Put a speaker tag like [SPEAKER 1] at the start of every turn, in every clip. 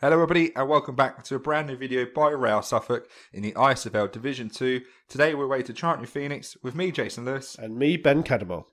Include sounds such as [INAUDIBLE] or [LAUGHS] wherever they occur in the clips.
[SPEAKER 1] Hello everybody and welcome back to a brand new video by Real Suffolk in the ISFL Division 2. Today we're away to Chantry Phoenix with me, Jason Lewis.
[SPEAKER 2] And me, Ben Cadamel.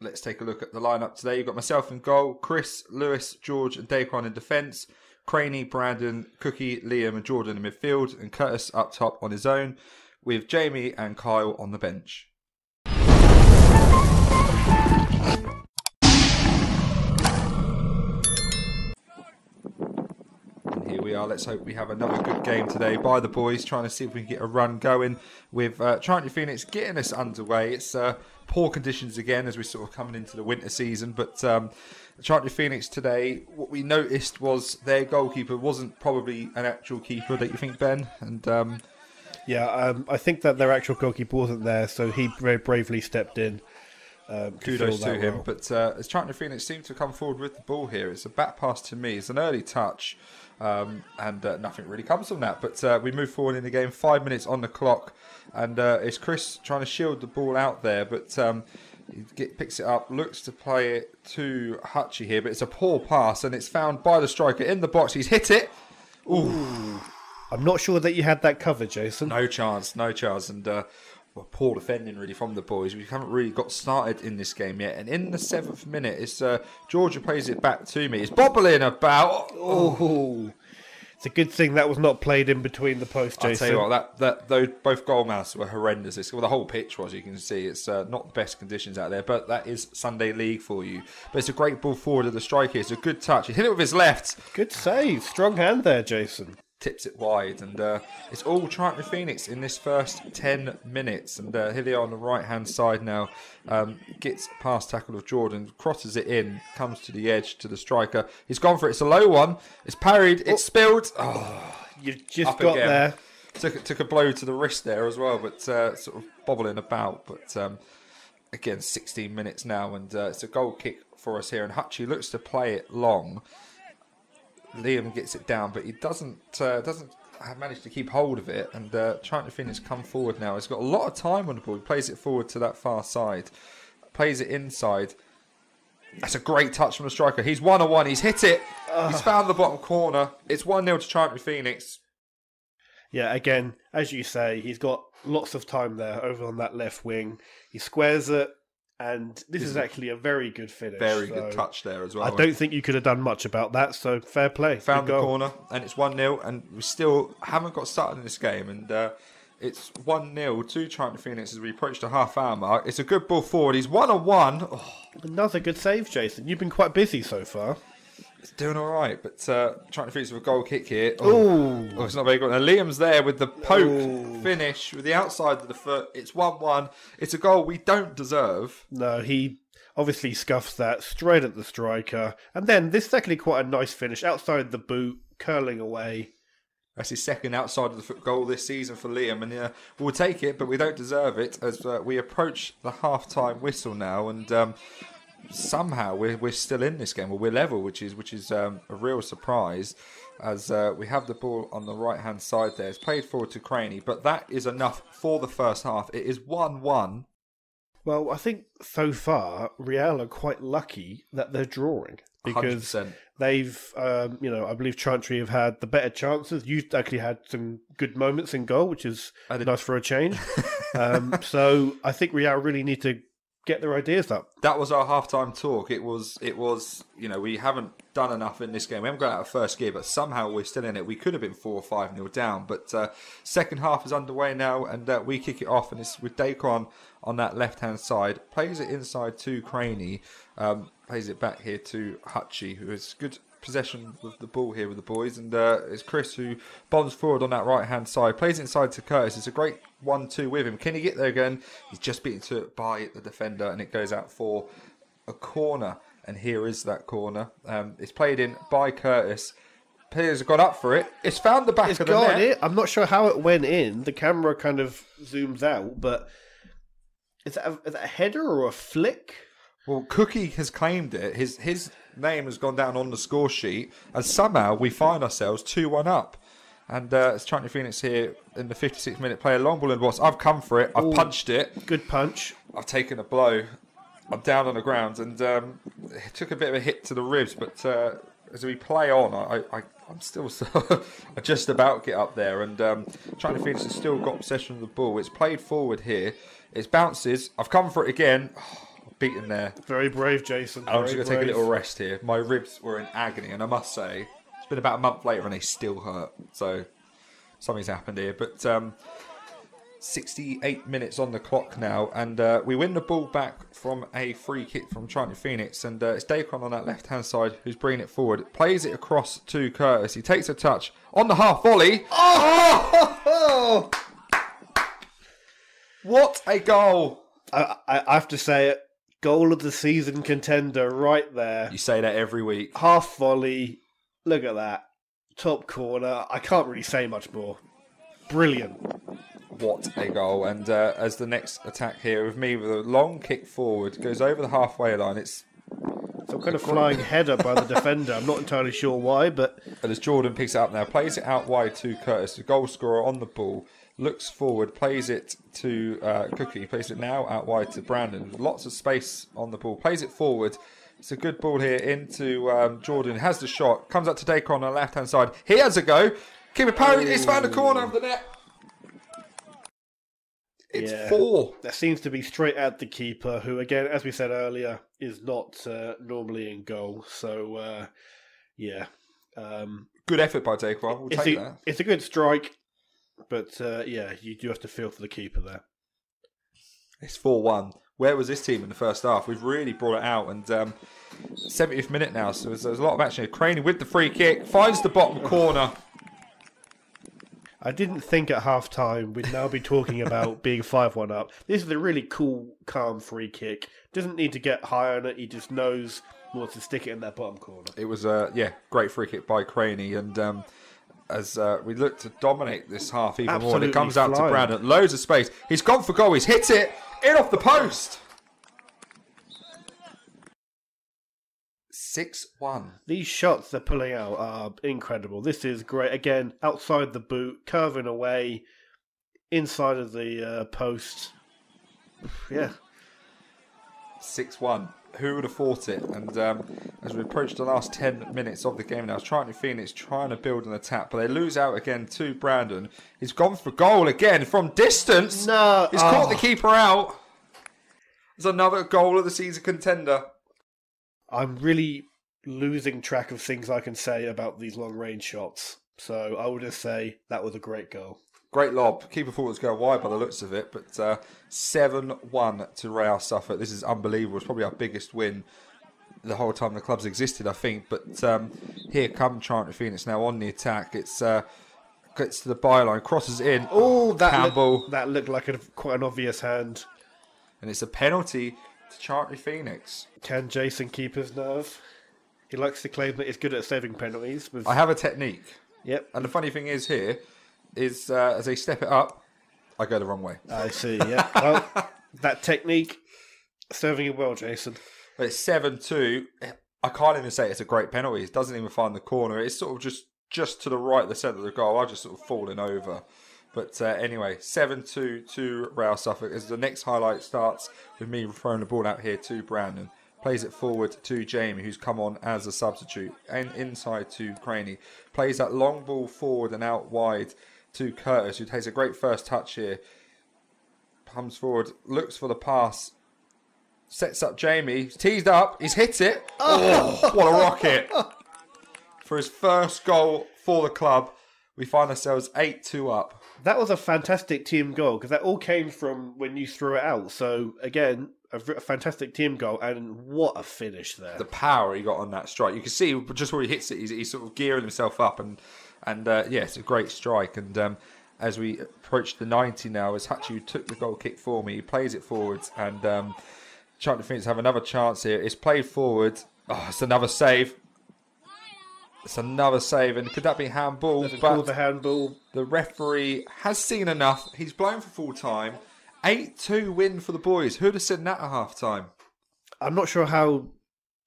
[SPEAKER 1] Let's take a look at the lineup today. You've got myself in goal, Chris, Lewis, George and Daquan in defence, Craney, Brandon, Cookie, Liam and Jordan in midfield, and Curtis up top on his own, with Jamie and Kyle on the bench. Here we are. Let's hope we have another good game today by the boys, trying to see if we can get a run going with uh, Phoenix getting us underway. It's uh, poor conditions again as we're sort of coming into the winter season, but um, Phoenix today, what we noticed was their goalkeeper wasn't probably an actual keeper that you think, Ben, and. Um,
[SPEAKER 2] Yeah, um, I think that their actual goalkeeper wasn't there, so he very bravely stepped in. Um,
[SPEAKER 1] kudos to him.
[SPEAKER 2] role.
[SPEAKER 1] But uh, as Chantry Phoenix seem to come forward with the ball here, it's a back pass to me. It's an early touch, um, and uh, nothing really comes from that. But uh, we move forward in the game. Five minutes on the clock, and uh, it's Chris trying to shield the ball out there, but. Um, he get, picks it up, looks to play it to Hutchie here, but it's a poor pass and it's found by the striker in the box. He's hit it. Ooh,
[SPEAKER 2] I'm not sure that you had that covered, Jason.
[SPEAKER 1] no chance, no chance, and uh, well, poor defending really from the boys. We haven't really got started in this game yet. And in the seventh minute, it's uh, Georgia plays it back to me. It's bobbling about.
[SPEAKER 2] Oh, it's a good thing that was not played in between the posts,
[SPEAKER 1] I'll tell you what, that that those both goal mouths were horrendous. It's, well, the whole pitch was. You can see it's uh, not the best conditions out there, but that is Sunday League for you. But it's a great ball forward of the striker. It's a good touch. He hit it with his left.
[SPEAKER 2] Good save, strong hand there, Jason.
[SPEAKER 1] Tips it wide, and uh, it's all Chantry Phoenix in this first 10 minutes. And uh, here they are on the right hand side now. Um, gets past tackle of Jordan, crosses it in, comes to the edge to the striker. He's gone for it. It's a low one. It's parried. It's spilled. Oh,
[SPEAKER 2] You've just got
[SPEAKER 1] again.
[SPEAKER 2] there.
[SPEAKER 1] took took a blow to the wrist there as well, but uh, sort of bobbling about. But um, again, 16 minutes now, and uh, it's a goal kick for us here. And Hutchie looks to play it long. Liam gets it down, but he doesn't uh, doesn't manage to keep hold of it. And uh, trying to finish come forward now. He's got a lot of time on the ball. He plays it forward to that far side, plays it inside. That's a great touch from the striker. He's one on one. He's hit it. He's found the bottom corner. It's one 0 to Chantry Phoenix.
[SPEAKER 2] Yeah, again, as you say, he's got lots of time there over on that left wing. He squares it, and this is actually a very good finish.
[SPEAKER 1] Very
[SPEAKER 2] so
[SPEAKER 1] good touch there as well.
[SPEAKER 2] I don't think you could have done much about that, so fair play.
[SPEAKER 1] found
[SPEAKER 2] Good
[SPEAKER 1] the
[SPEAKER 2] goal.
[SPEAKER 1] corner and it's 1 0 and we still haven't got started in this game and uh, it's 1 0 to Chantry Phoenix as we approach the half hour mark. It's a good ball forward. He's one on one. Oh,
[SPEAKER 2] Another good save, Jason. You've been quite busy so far.
[SPEAKER 1] It's doing all right, but uh, to finish with a goal kick here. Oh, oh, it's not very good. And Liam's there with the poke
[SPEAKER 2] Ooh.
[SPEAKER 1] finish with the outside of the foot. It's 1 1. It's a goal we don't deserve.
[SPEAKER 2] No, he obviously scuffs that straight at the striker. And then this is actually quite a nice finish outside the boot, curling away.
[SPEAKER 1] That's his second outside of the foot goal this season for Liam, and uh, we'll take it, but we don't deserve it as uh, we approach the half-time whistle now, and um, somehow we're, we're still in this game, or we're level, which is which is um, a real surprise. As uh, we have the ball on the right-hand side there, it's played forward to Craney, but that is enough for the first half. It is one-one.
[SPEAKER 2] Well, I think so far Real are quite lucky that they're drawing because
[SPEAKER 1] 100%.
[SPEAKER 2] they've, um, you know, I believe Chantry have had the better chances. You actually had some good moments in goal, which is nice for a change. [LAUGHS] um, so I think Real really need to get their ideas up.
[SPEAKER 1] that was our halftime talk. It was, it was, you know, we haven't done enough in this game. We haven't got out of first gear, but somehow we're still in it. We could have been four or five nil down, but uh, second half is underway now, and uh, we kick it off, and it's with Dacon on that left hand side. Plays it inside to Craney, um, plays it back here to Hutchie, who is good possession with the ball here with the boys, and uh, it's Chris who bombs forward on that right hand side, plays inside to Curtis. It's a great one-two with him. Can he get there again? He's just beaten to it by the defender, and it goes out for a corner. And here is that corner. Um, it's played in by Curtis. Players have got up for it. It's found the back
[SPEAKER 2] It's
[SPEAKER 1] of the net.
[SPEAKER 2] it. I'm not sure how it went in. The camera kind of zooms out, but is that a, is that a header or a flick?
[SPEAKER 1] Well, Cookie has claimed it. His his name has gone down on the score sheet, and somehow we find ourselves two one up. And uh, it's Chantry Phoenix here in the 56 minute play. A long ball in what's. I've come for it. I've punched it.
[SPEAKER 2] Good punch.
[SPEAKER 1] I've taken a blow. I'm down on the ground and um, it took a bit of a hit to the ribs, but uh, as we play on, I, I, I'm still [LAUGHS] so I just about get up there and um, trying to Phoenix has still got possession of the ball. It's played forward here. It bounces. I've come for it again. [SIGHS] beaten there.
[SPEAKER 2] Very brave, Jason.
[SPEAKER 1] I'm just going to take a little rest here. My ribs were in agony, and I must say, it's been about a month later and they still hurt. So something's happened here. But um, 68 minutes on the clock now, and uh, we win the ball back from a free kick from Triton Phoenix. And uh, it's Dacon on that left hand side who's bringing it forward. Plays it across to Curtis. He takes a touch on the half volley.
[SPEAKER 2] Oh! [LAUGHS]
[SPEAKER 1] What a goal!
[SPEAKER 2] I, I, I have to say it. Goal of the season contender right there.
[SPEAKER 1] You say that every week.
[SPEAKER 2] Half volley. Look at that. Top corner. I can't really say much more. Brilliant.
[SPEAKER 1] What a goal! And uh, as the next attack here with me with a long kick forward goes over the halfway line. It's
[SPEAKER 2] Some kind of flying header by the defender. I'm not entirely sure why, but
[SPEAKER 1] and as Jordan picks it up now, plays it out wide to Curtis, the goal scorer on the ball, looks forward, plays it to uh, Cookie, plays it now out wide to Brandon. Lots of space on the ball, plays it forward. It's a good ball here into um, Jordan. Has the shot, comes up to Dacon on the left hand side. He has a go. Keeper Parry, it's found the corner of the net. It's
[SPEAKER 2] Yeah.
[SPEAKER 1] four.
[SPEAKER 2] that seems to be straight at the keeper, who, again, as we said earlier, is not uh, normally in goal. So, uh, yeah. Um,
[SPEAKER 1] Good effort by Dacon. We'll
[SPEAKER 2] it's,
[SPEAKER 1] take
[SPEAKER 2] a,
[SPEAKER 1] that.
[SPEAKER 2] it's a good strike, but uh, yeah, you do have to feel for the keeper there.
[SPEAKER 1] It's 4 1. Where was this team in the first half? We've really brought it out. And um, 70th minute now, so there's, there's a lot of action here. Craney with the free kick, finds the bottom corner.
[SPEAKER 2] I didn't think at half time we'd now be talking [LAUGHS] about being 5 1 up. This is a really cool, calm free kick. Doesn't need to get high on it, he just knows wants to stick it in that bottom corner.
[SPEAKER 1] It was a yeah, great free kick by Craney. And um, as uh, we look to dominate this half even more, and it comes out
[SPEAKER 2] flying.
[SPEAKER 1] to Brandon. Loads of space. He's gone for goal. He's hit it in off the post. 6 1.
[SPEAKER 2] These shots they're pulling out are incredible. This is great. Again, outside the boot, curving away, inside of the uh, post. Yeah.
[SPEAKER 1] 6 1. Who would have thought it? And um, as we approach the last 10 minutes of the game now, Triton Phoenix trying to build an attack, but they lose out again to Brandon. He's gone for goal again from distance.
[SPEAKER 2] No.
[SPEAKER 1] He's caught
[SPEAKER 2] oh.
[SPEAKER 1] the keeper out. There's another goal of the season contender.
[SPEAKER 2] I'm really losing track of things I can say about these long range shots. So I would just say that was a great goal.
[SPEAKER 1] Great lob. Keeper thought it was going wide by the looks of it, but uh, 7 1 to Real Suffolk. This is unbelievable. It's probably our biggest win the whole time the club's existed, I think. But um, here come Triton Phoenix now on the attack. It's uh, gets to the byline, crosses in.
[SPEAKER 2] Oh, that
[SPEAKER 1] Campbell.
[SPEAKER 2] looked, that looked like a, quite an obvious hand.
[SPEAKER 1] And it's a penalty to Chantry Phoenix.
[SPEAKER 2] Can Jason keep his nerve? He likes to claim that he's good at saving penalties. With
[SPEAKER 1] I have a technique.
[SPEAKER 2] yep,
[SPEAKER 1] And the funny thing is here, is uh, as they step it up, I go the wrong way.
[SPEAKER 2] I see. Yeah, well, [LAUGHS] that technique serving you well, Jason.
[SPEAKER 1] But it's 7 2. I can't even say it's a great penalty. It doesn't even find the corner. It's sort of just, just to the right of the centre of the goal. I just sort of falling over. But uh, anyway, 7 2 to Real Suffolk as the next highlight starts with me throwing the ball out here to Brandon. Plays it forward to Jamie, who's come on as a substitute, and inside to Craney. Plays that long ball forward and out wide to Curtis, who takes a great first touch here. Comes forward, looks for the pass, sets up Jamie, teased up, he's hit it. Oh. oh, what a rocket! For his first goal for the club, we find ourselves 8 2 up.
[SPEAKER 2] That was a fantastic team goal because that all came from when you threw it out. So again, a, fantastic team goal, and what a finish there!
[SPEAKER 1] The power he got on that strike, you can see just where he hits it, he's, he's sort of gearing himself up, and and uh, yeah, it's a great strike. And um, as we approach the 90 now, as Hachu took the goal kick for me, he plays it forwards, and um, Charlton Phoenix have another chance here. It's played forward. Oh, it's another save. It's another save, and could that be handball?
[SPEAKER 2] Doesn't
[SPEAKER 1] But
[SPEAKER 2] the handball.
[SPEAKER 1] The referee has seen enough. He's blown for full time. 8 2 win for the boys. Who'd have said that at half time?
[SPEAKER 2] I'm not sure how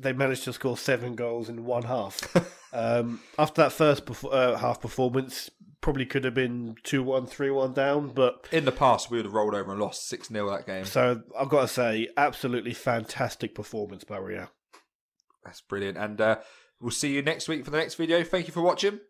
[SPEAKER 2] they managed to score seven goals in one half. [LAUGHS] Um, after that first perf- uh, half performance, probably could have been 2 1, 3 1 down, but
[SPEAKER 1] In the past, we would have rolled over and lost 6 0 that game.
[SPEAKER 2] so I've got to say, absolutely fantastic performance by Real.
[SPEAKER 1] That's brilliant. And uh, we'll see you next week for the next video. Thank you for watching.